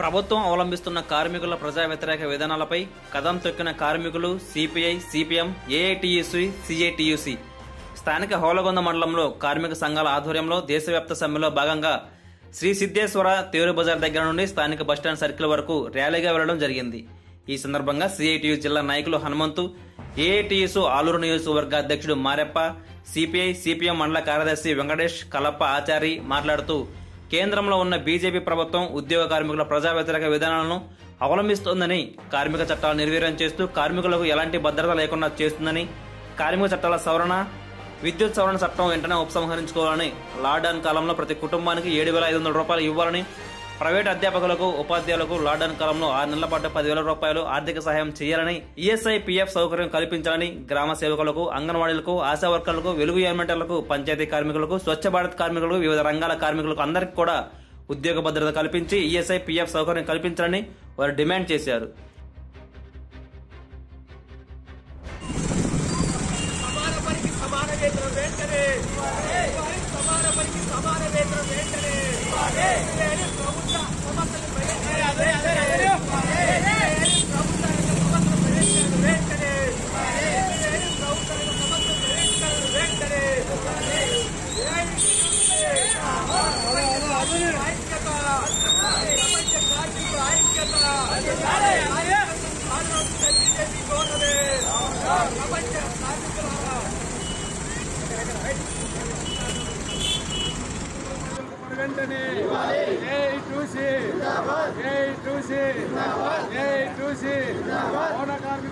ప్రభుత్వం అవలంబిస్తున్న కార్మికుల ప్రజా వ్యతిరేక విధానాలపై కదం తొక్కిన కార్మికులు సిపిఐ సిపిఎం ఏఐటియుసి సిఐటియుసి స్థానిక హోలగొంద మండలంలో కార్మిక సంఘాల ఆధ్వర్యంలో దేశవ్యాప్త సమ్మెలో భాగంగా శ్రీ సిద్ధేశ్వర తేరు బజార్ దగ్గర నుండి స్థానిక బస్టాండ్ సర్కిల్ వరకు ర్యాలీగా వెళ్ళడం జరిగింది. ఈ సందర్భంగా సిఐటియు జిల్లా నాయకులు హనుమంతు ఏఐటియుసు ఆలూరు నియోజకవర్గ అధ్యక్షుడు మారెప్ప సిపిఐ సిపిఎం మండల కార్యదర్శి వెంకటేష్ కలప్ప ఆచారి మాట్లాడుతూ కేంద్రంలో ఉన్న బీజేపీ ప్రభుత్వం ఉద్యోగ కార్మికుల ప్రజా వ్యతిరేక విధానాలను అవలంబిస్తోందని కార్మిక చట్టాలు నిర్వీర్యం చేస్తూ కార్మికులకు ఎలాంటి భద్రత లేకుండా చేస్తుందని కార్మిక చట్టాల సవరణ విద్యుత్ సవరణ చట్టం వెంటనే ఉపసంహరించుకోవాలని లాక్డౌన్ కాలంలో ప్రతి కుటుంబానికి ఏడు వేల ఐదు వందల రూపాయలు ఇవ్వాలని ప్రైవేట్ అధ్యాపకులకు ఉపాధ్యాయులకు లాక్డౌన్ కాలంలో ఆరు నెలల పాటు పదివేల రూపాయలు ఆర్థిక సహాయం చేయాలని ఈఎస్ఐ పీఎఫ్ సౌకర్యం కల్పించాలని గ్రామ సేవకులకు అంగన్వాడీలకు ఆశా వర్కర్లకు వెలుగు ఎలిమెంటర్లకు పంచాయతీ కార్మికులకు స్వచ్ఛ భారత్ కార్మికులకు వివిధ రంగాల కార్మికులకు అందరికీ కూడా ఉద్యోగ భద్రత కల్పించి ఈఎస్ఐ పీఎఫ్ సౌకర్యం కల్పించాలని వారు డిమాండ్ చేశారు. సమాన పనికి సమాన వేతనం వెంటనే సమాన పనికి సమాన వేతనం వెంటనే లేని ప్రభుత్వ సమస్యలు పరిష్కరించాలి. లేని ప్రభుత్వ సమస్యలు పరిష్కరించాలి వెంటనే లేని ప్రభుత్వ సమస్యలు పరిష్కరించాలి వెంటనే ఐక్యత ప్రపంచ కార్మికుల ఐక్యత బీజేపీ గవర్నమెంట్ ప్రపంచ కార్మికుల వెంటనే ఏ చూసి ఏ చూసి ఏ చూసి పౌన కార్మికులు